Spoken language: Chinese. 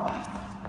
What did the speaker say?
啊。